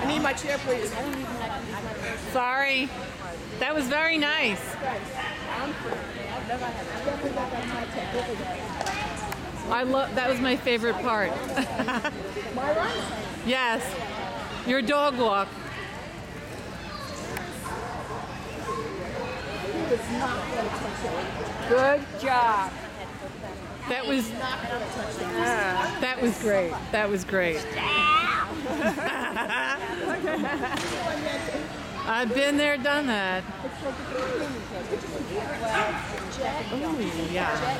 I need my chair, please. Sorry. That was very nice. I love that was my favorite part. yes. Your dog walk. Good job. That was That was great. That was great. I've been there, done that. Ooh, yeah.